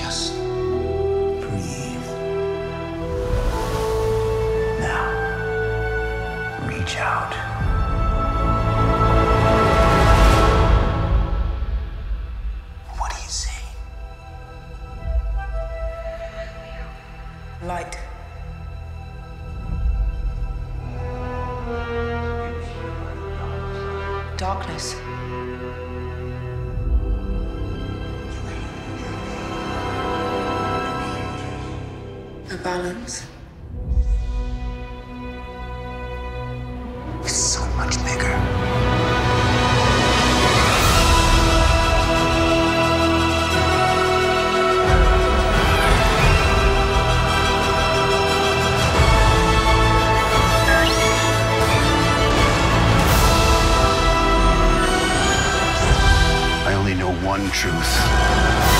Just breathe. Now, reach out. light. Darkness. Balance. It's so much bigger. I only know one truth.